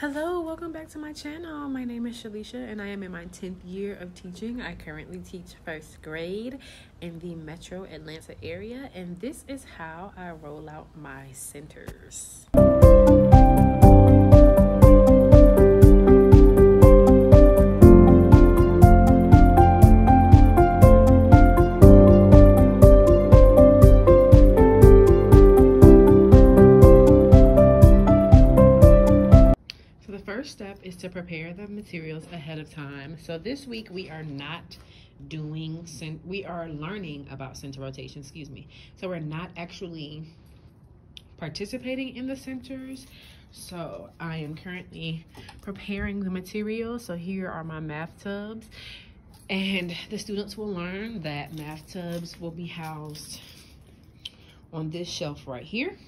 Hello, welcome back to my channel. My name is Shalisha and I am in my 10th year of teaching. I currently teach first grade in the metro Atlanta area, and this is how I roll out my centers. Prepare the materials ahead of time. So this week we are not doing, we are learning about center rotation, excuse me. So we're not actually participating in the centers. So I am currently preparing the materials. So here are my math tubs. And the students will learn that math tubs will be housed on this shelf right here.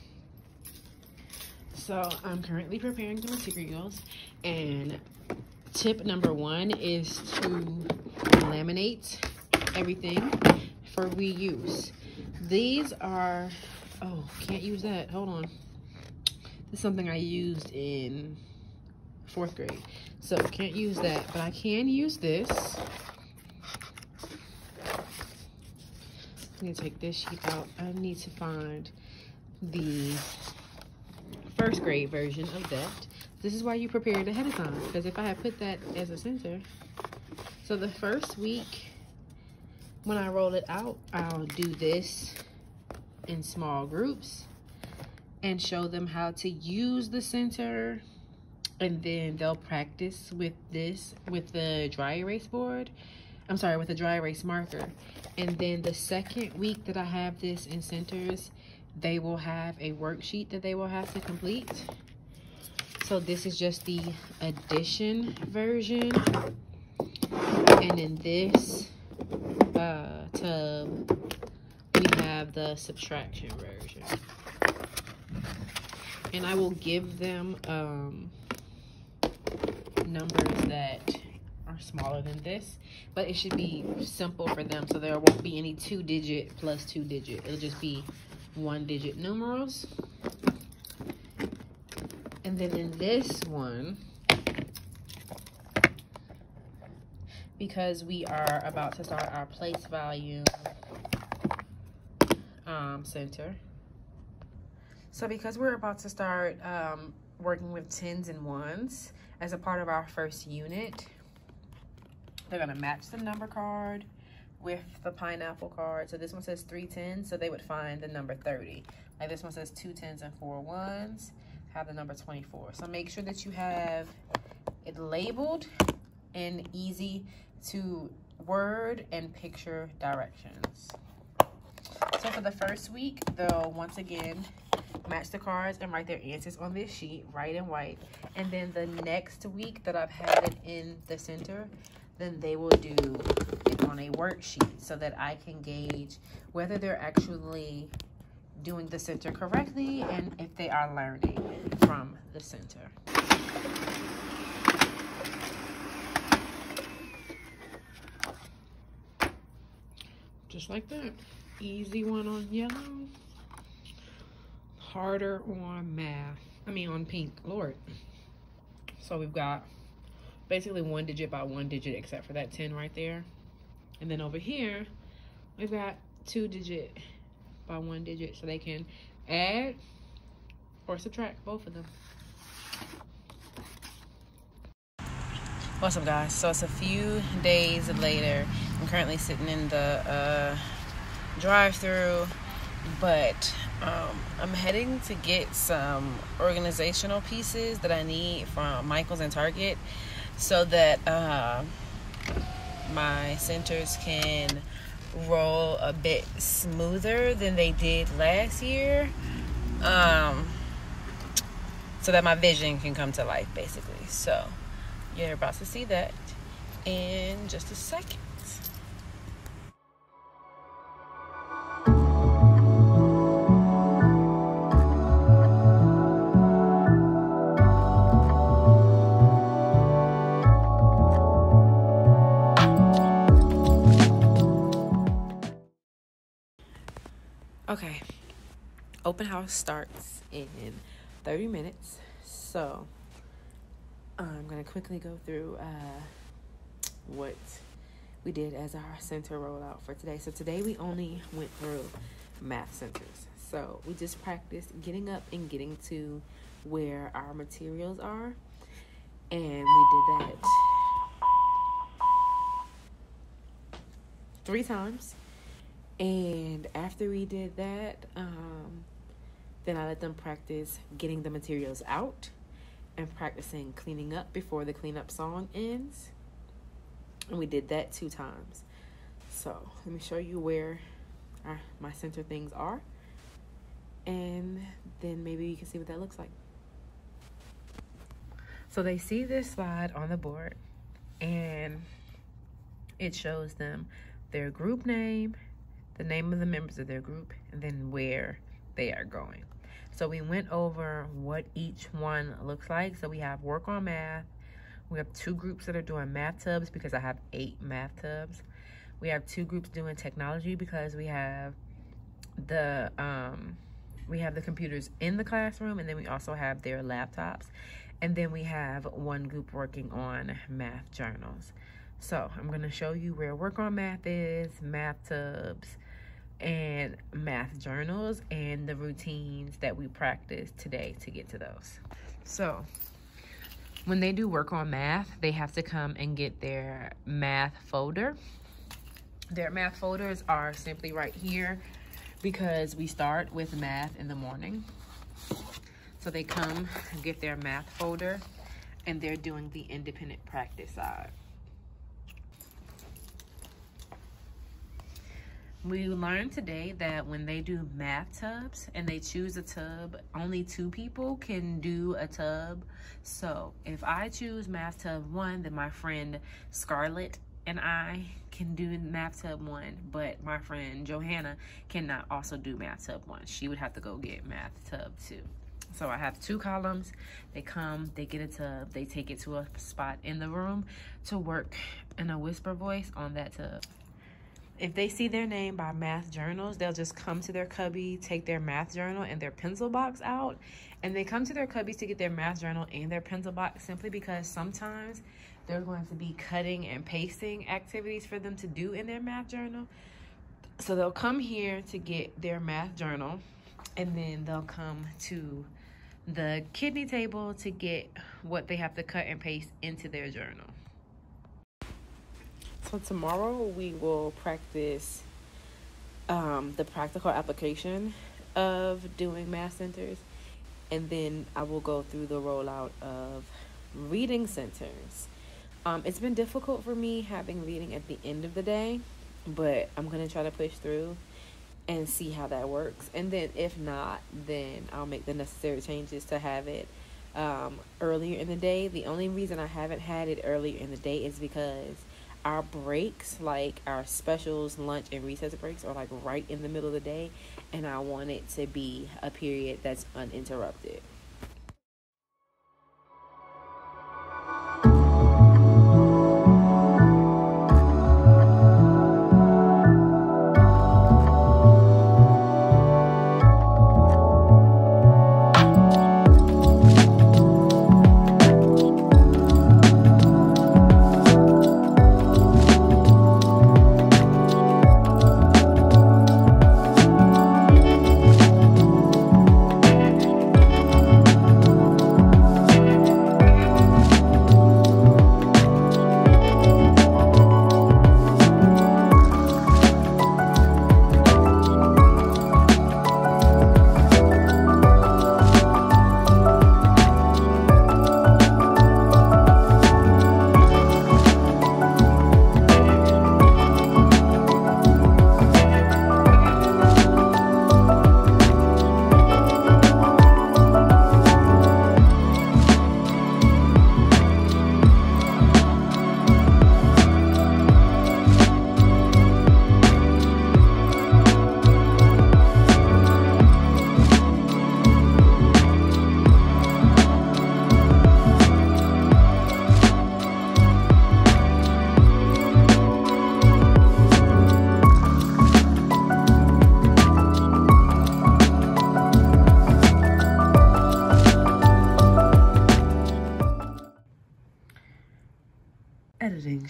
So I'm currently preparing the materials and tip number one is to laminate everything for reuse. These are, oh, can't use that. Hold on. This is something I used in fourth grade. So can't use that, but I can use this. I'm gonna take this sheet out. I need to find the first grade version of that. This is why you prepare it ahead of time. Because if I had put that as a center, so the first week, when I roll it out, I'll do this in small groups and show them how to use the center and then they'll practice with this with the dry erase board i'm sorry with the dry erase marker and then the second week that i have this in centers they will have a worksheet that they will have to complete. So this is just the addition version. And in this uh, tub, we have the subtraction version. And I will give them um, numbers that are smaller than this. But it should be simple for them so there won't be any two digit plus two digit. It'll just be one digit numerals. And then in this one, because we are about to start our place value um, center. So because we're about to start um, working with tens and ones as a part of our first unit, they're gonna match the number card with the pineapple card. So this one says three tens, so they would find the number 30. Like this one says two tens and four ones, have the number 24. So make sure that you have it labeled and easy to word and picture directions. So for the first week, they'll once again match the cards and write their answers on this sheet, write and white. And then the next week that I've had it in the center, then they will do on a worksheet so that I can gauge whether they're actually doing the center correctly and if they are learning from the center. Just like that. Easy one on yellow. Harder on math. I mean on pink. Lord. So we've got basically one digit by one digit except for that 10 right there. And then over here, we've got two digit by one digit so they can add or subtract both of them. What's up guys? So it's a few days later. I'm currently sitting in the uh, drive through but um, I'm heading to get some organizational pieces that I need from Michaels and Target so that uh, my centers can roll a bit smoother than they did last year. Um, so that my vision can come to life, basically. So you're about to see that in just a second. Open house starts in 30 minutes. So I'm going to quickly go through uh, what we did as our center rollout for today. So today we only went through math centers. So we just practiced getting up and getting to where our materials are. And we did that three times. And after we did that, um, then I let them practice getting the materials out and practicing cleaning up before the cleanup song ends. And we did that two times. So let me show you where our, my center things are. And then maybe you can see what that looks like. So they see this slide on the board and it shows them their group name, the name of the members of their group, and then where they are going. So we went over what each one looks like. So we have work on math. We have two groups that are doing math tubs because I have eight math tubs. We have two groups doing technology because we have the um, we have the computers in the classroom and then we also have their laptops. And then we have one group working on math journals. So I'm going to show you where work on math is, math tubs, and math journals and the routines that we practice today to get to those. So when they do work on math, they have to come and get their math folder. Their math folders are simply right here because we start with math in the morning. So they come get their math folder and they're doing the independent practice side. We learned today that when they do math tubs and they choose a tub, only two people can do a tub. So if I choose math tub one, then my friend Scarlett and I can do math tub one, but my friend Johanna cannot also do math tub one. She would have to go get math tub two. So I have two columns. They come, they get a tub, they take it to a spot in the room to work in a whisper voice on that tub. If they see their name by math journals, they'll just come to their cubby, take their math journal and their pencil box out. And they come to their cubbies to get their math journal and their pencil box simply because sometimes there's going to be cutting and pasting activities for them to do in their math journal. So they'll come here to get their math journal and then they'll come to the kidney table to get what they have to cut and paste into their journal. So tomorrow we will practice um, the practical application of doing math centers. And then I will go through the rollout of reading centers. Um, it's been difficult for me having reading at the end of the day, but I'm going to try to push through and see how that works. And then if not, then I'll make the necessary changes to have it um, earlier in the day. The only reason I haven't had it earlier in the day is because our breaks, like our specials, lunch, and recess breaks, are like right in the middle of the day, and I want it to be a period that's uninterrupted.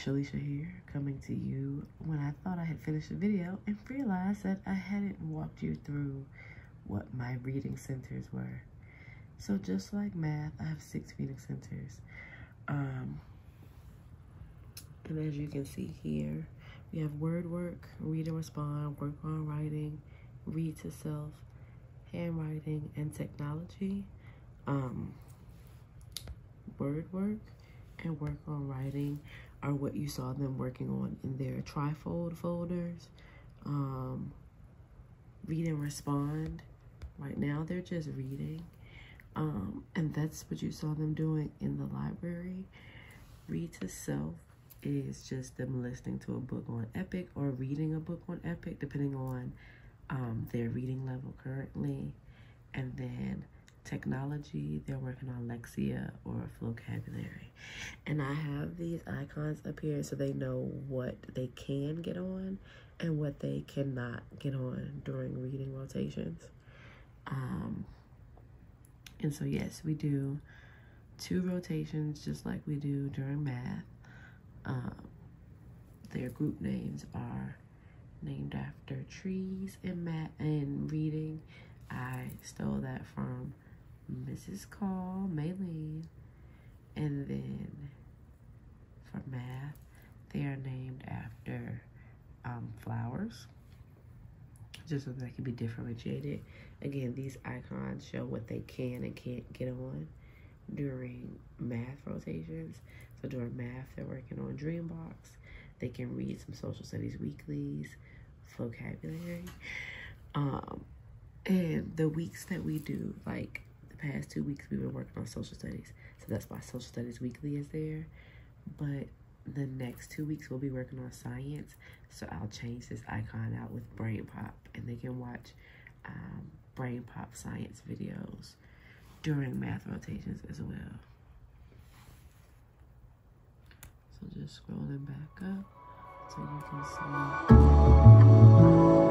Shalisha here, coming to you when I thought I had finished the video and realized that I hadn't walked you through what my reading centers were. So just like math, I have six reading centers. Um, and as you can see here, we have word work, read and respond, work on writing, read to self, handwriting, and technology. Um, word work and work on writing are what you saw them working on in their trifold folders. Um, read and respond. Right now, they're just reading. Um, and that's what you saw them doing in the library. Read to self is just them listening to a book on Epic or reading a book on Epic, depending on um, their reading level currently. And then technology, they're working on Lexia or vocabulary. And I have these icons up here so they know what they can get on and what they cannot get on during reading rotations. Um, and so, yes, we do two rotations just like we do during math. Um, their group names are named after trees in math and reading. I stole that from Mrs. Call, Maylene. And then for math, they are named after um, flowers, just so they can be differentiated. Again, these icons show what they can and can't get on during math rotations. So during math, they're working on Dreambox. They can read some social studies weeklies, vocabulary. Um, and the weeks that we do, like past two weeks we've been working on social studies. So that's why social studies weekly is there. But the next two weeks we'll be working on science. So I'll change this icon out with Brain Pop and they can watch um, Brain Pop science videos during math rotations as well. So just scrolling back up so you can see.